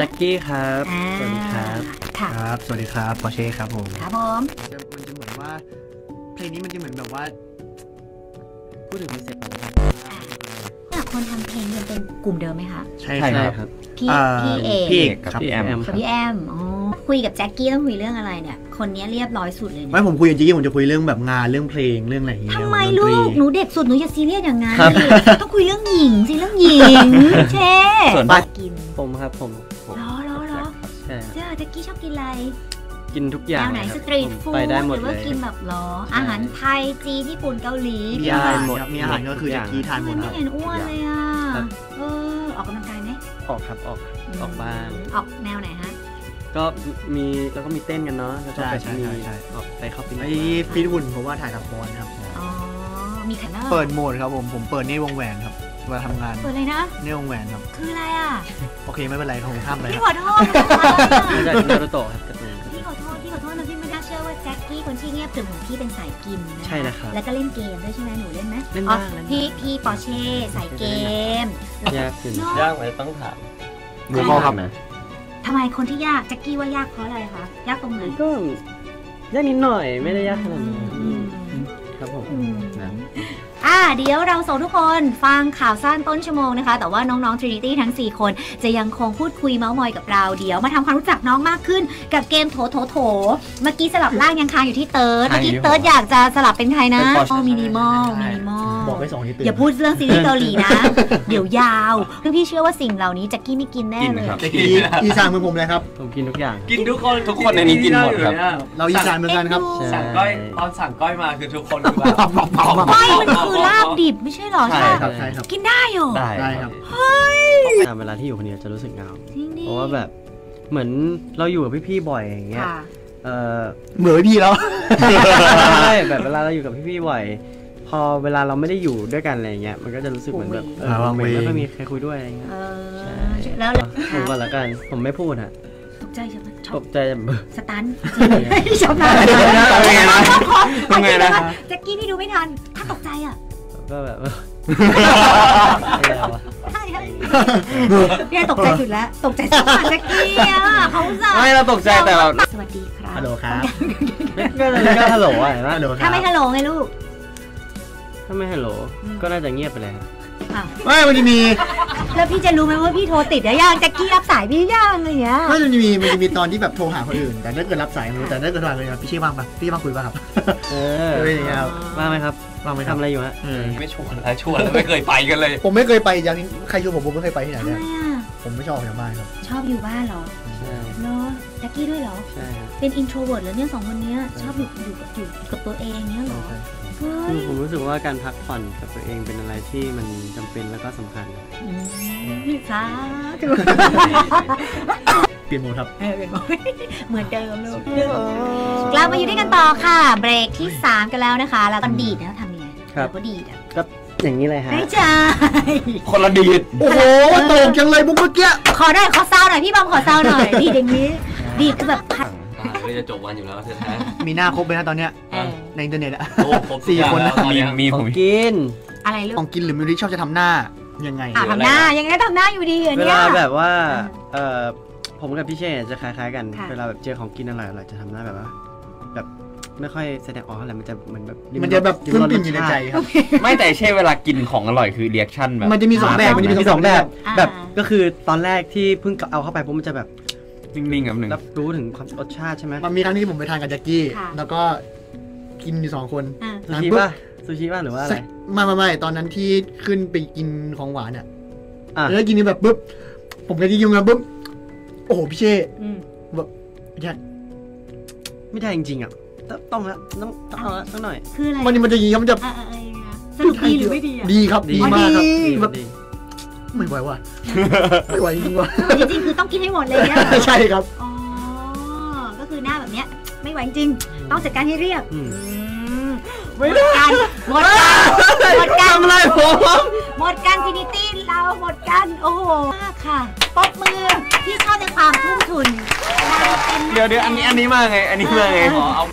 แจ็คกี้ครับอ่าสวัสดีครับ ค่ะ ครับ สวัสดีครับปอเช่ครับผมครับผมมันจะมันจะเหมือนว่า เพลงนี้มันจะเหมือนแบบว่า พูดถึงพี่เซ็กก่อนนะครับเนี่ยคนทำเพลงยังเป็นกลุ่มเดิมไหมคะ ใช่ใช่คครัรับบพี่อ่าพี่เอกพี่เอกกับครับพี่แอม กับพี่แอม อ๋อ คุยกับแจ็คกี้ต้องคุยเรื่องอะไรเนี่ย คนนี้เรียบร้อยสุดเลยเนี่ไม่ยผมคุยกับจีกี้ผมจะคุยเรื่องแบบงานเรื่องเพลงเรื่องอะไรอย่างเงี้ยทำไมเรื่องลูดนตกรีหนูเด็กสุด หนูอย่าซีเรียสอย่างนั้นครับสิต้องคุยเรื่องหญิงสิเรื่องหญิง เช่ส่วนปกิน ผมครับผม ช่เจ้าแจ็คกี้ชอบกินอะไร กินทุกอย่าแนงวไหนคสบตรีทผมฟู้ดไปได้หมหดรือเลว่ายกินแบบเหรอ อาหารไทยจีนญี่ปุ่นเกาหลีมีได้อาหารหมดครับมีอาหารก็คือทุกอจะย่างกี้ทานหมมัดนคไม่รับเห็นอ้วนเลยอะครับเออออกกำลังกายไหมออกครับออกออกบ้างออกแนวไหนฮะก็มีแล้วก็มีเต้นกันเนาะแล้วก็ใช่ไปใช่มีใช่ใช่ออกไปเข้าฟิตเนไอ้สฟีดหุ่นผมว่าถ่ายละครครับอ๋อมีขันเนอร์เปิดโหมดครับผมผมเปิดนี่วงแหวนครับ เวลาทำงานเปิดเลยนะนี่วงแหวนครับ คืออะไรอะ โอเคไม่เป็นไรครับผมข้ามไปพี่คขรับอโทษนะคะมาจากนารูโตะครับการ์ตูนพี่ขอโทษพี่ขอโทษนะพี่ไม่น่าเชื่อว่าแจ็คกี้คนที่เงียบถึงของพี่เป็นสายกินนะใช่นะครับ แล้วก็เล่นเกมด้วยใช่ไหมหนูเล่นไหมเล่นอ๋อบ้างเล่นบ้างพี่พี่ปอร์เช่สายเกมยากขึ้นเนอะยากไหมต้องถามหนูบอกครับนะทำไมคนที่ยากแจ็คกี้ว่ายากเพราะอะไรคะยากตรงไหนก็ยากนิดหน่อยไม่ได้ยากขนาดนั้น นะอ่าเดี๋ยวเราส่งทุกคนฟังข่าวสั้นต้นชั่วโมงนะคะ แต่ว่าน้องๆ Trinity ทั้ง 4 คน จะยังคงพูดคุยเมาส์มอยกับเรา เดี๋ยวมาทำความรู้จักน้องมากขึ้น กับเกมโทรโทรโทร เมื่อกี้สลับร่างยังค้างอยู่ที่เติร์ดเมื่อกี้เติร์ดอยากจะสลับเป็นใครนะโอ้ minimal minimalบอกไปสองทีเติร์ดอย่าพูดเรื่องซีรีส์เกาหลีนะ เดี๋ยวยาวเรื่องพี่เชื่อว่าสิ่งเหล่านี้แจ็คกี้ไม่กินแน่เลยจะกี้อีสานเหมือนผมเลยครับผมกินทุกอย่าง กินทุกคนทุกคนในนี้กินหมดครับเราอีสานเหมือนกันครับใช่สั่งก้อยตอนสั่งก้อยมาคือทุกคนคือแบบไม่มันคือลาบดิบไม่ใช่เหรอใช่ครับใช่ครับกินได้เหรอได้ได้ครับตามเวลาที่อยู่คนเดียวจะรู้สึกเหงาเพราะว่าแบบเหมือนเราอยู่กับพี่ๆบ่อยอย่างเงี้ยเออเหมือนพี่แล้วใช่แบบเวลาเราอยู่กับพี่ๆบ่อยพอเวลาเราไม่ได้อยู่ด้วยกันอะไรเงี้ยมันก็จะรู้สึกเหมือนแบบเอออ่ไม่ค่อยมีใครคุยด้วยอะไรเงี้ยใช่แล้วผมก่อนละกันผมไม่พูดฮะ กใจใช่ไหมชตอบกใจแบบ สตันจริงชอบมากทำไงนะทำไงนะ แจ็คกี้พี่ดูไม่ทัน ถ้าตกใจอะก็แบบเออไม่เอาวะใช่ใช่เนี่ยตกใจสุดแล้ว ตกใจสุดมากแจ็คกี้อะเขาอุตส่าห์ไม่เราตกใจแต่แบบสวัสดีครับ ฮัลโหลครับก็ก็ฮัลโหลอะเห็นปะฮัลโหลครัถ้าบไม่ฮัลโหลไงลูก ถ้าไม่ฮัลโหลอืมก็น่าจะเงียบไปเลยครับ อ้าวไม่มันจะมีแล้วพี่จะรู้ไหมว่าพี่โทรติดหรือยังแจ็คกี้รับสายพี่ยังอะไรอย่างเงี้ยไม่มันจะมีมันจะมีตอนที่แบบโทรหาคนอื่น แต่ถ้าเกิดรับสายไมันแต่ถ้าเกิดโทรหาคนอื่นพี่เชื่อว่างปะพี่ว่างคุยป่ะครับเออเป็นอย่างเงี้ยครับว่างไหมครับว่างไหมครัทำบอะไรอยู่ฮะ เออไม่ชวนแล้วชวนแล้วไม่เคยไปกันเลย ผมไม่เคยไปอย่างนี้ใครชวนผมผมไม่เคยไปที่ไหนทำเลไมย อะ ผมไม่ชอบออกจากบ้านครับ ชอบอยู่บ้านเหรอใช่เนาะแจ็คกี้ด้วยเหรอ ใช่ครับเป็น introvert แล้วเนี่ยสองคนเนี้ยชอบอยู่อยู่กับอยู่กับตัวเองเนี้ยเหรอเฮ้คือยผมรู้สึกว่าการพักผ่อนกับตัวเองเป็นอะไรที่มันจำเป็นแล้วก็สำคัญ อืมสาธุเปลี่ยนโหมดครับ เออเป็นบอกเหมือนเดิมลูกกลับมาอยู่ด้วยกันต่อค่ะ เบรกที่ 3 กันแล้วนะคะ แล้วก็ดีดนะทำยังไงครับ แล้วก็ดีดอะก็ อย่างนี้เลยฮะไม่ใช่คนละดีดโอ้โหตกจังเลยมุกเมื่อกี้ขอหน่อยขอซาวหน่อยพี่บอมขอซาวหน่อยดีดอย่างนี้ ดีดคือแบบพัดก็จะจบวันอยู่แล้วแท้มีหน้าครบเลยนะตอนเนี้ยเออในอินเทอร์เน็ตอะๆโอ้ครบทุกอย่างแล้วตอนเนี้ยมีผมกิน อะไรลูกของกินหรือมิวที่ชอบจะทำหน้ายังไงอะทำหน้ายังไงก็ทำหน้าอยู่ดีอะเวเนี่ยลาแบบว่าเออผมกับพี่เชษจะคล้ายๆกันค่ะเวลาแบบเจอของกินอร่อยๆจะทำหน้าแบบว่าแบบ ไม่ค่อยแสดงออกเท่าไหร่มันจะเหมือนแบบมันจะแบบลิ้ปึ้มรสปิ่มอยู่ในใจครับไม่แต่ใช่เวลากินของอร่อยคือเรีแอคชั่นแบบมันจะมีสองแบบมันจะมีมีสสอองงแบแบบบ แบบก็คือตอนแรกที่เพิ่งเอาเข้าไปปุ๊บมันจะแบบนิ่งๆกับหนึ่งรับรู้ถึงความรสชาติใช่ไหมมันมีครั้งที่ผมไปทานกับแจ็คกี้ค่ะแล้วก็กินอยู่สองคนอะซูชิป่ะซูชิป่ะหรือว่าอะไรไม่ไม่ไม่ตอนนั้นที่ขึ้นไปกินของหวานอะอะแล้วกินนี่แบบปุ๊บผมกับที่กินมาปุ๊บโอ้โหพี่เช่อืมอยากไม่ได้จริงๆอะ ต้องต้องละต้องต้องเอาละสักหน่อย คืออะไรมันมันจะยิงมันจะอะอะอะยังไงนะสรุปดีหรือไม่ดีอะ ดีครับดีมากครับดีแบบ ดี ไม่ไหวว่ะ ไม่ไหวจริงว่ะ จริงๆคือต้องกินให้หมดเลยเนี่ยใช่ครับ อ๋อ ก็คือหน้าแบบเนี้ยไม่ไหวจริง ต้องจัดการให้เรียบอืม ไม่ได้หมดกันหมดกันทำอะไรผม หมดกันฟินิตี้เราหมดกันโอ้โหมากค่ะปรบมือที่ชอบในความทุ่มทุนเดี๋ยวเดี๋ยวอันนี้อันนี้มาไง อันนี้มาไงขอเอา